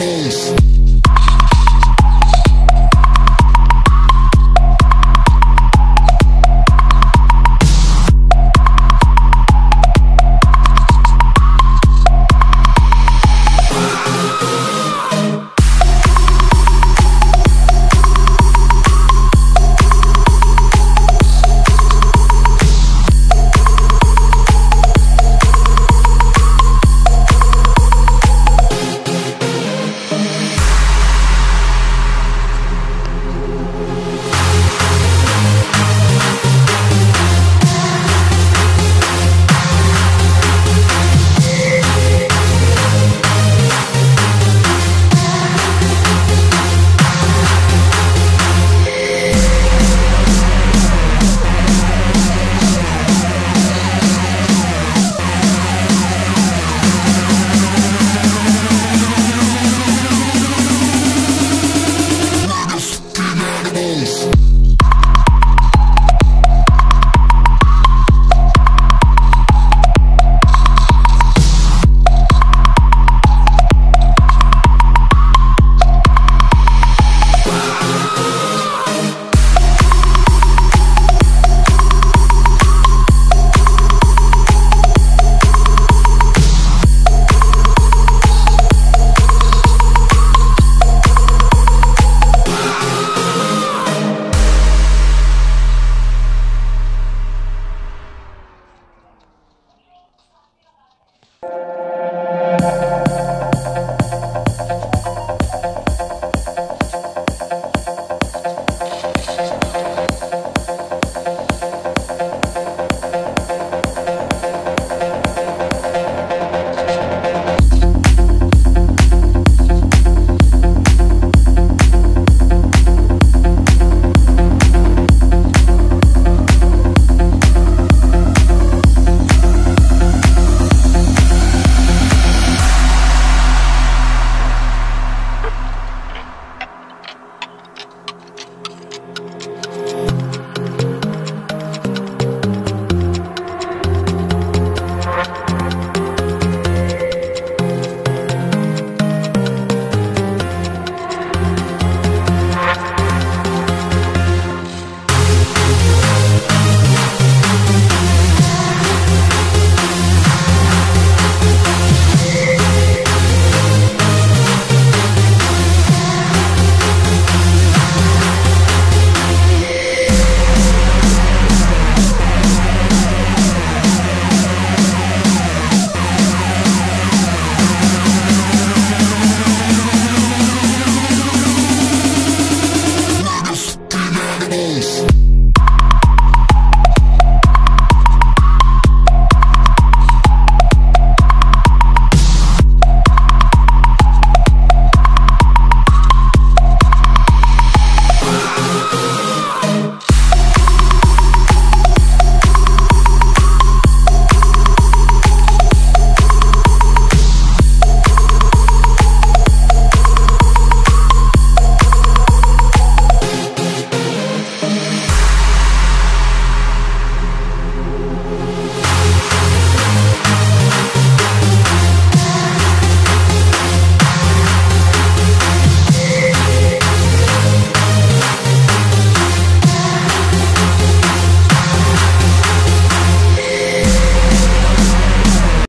Animals.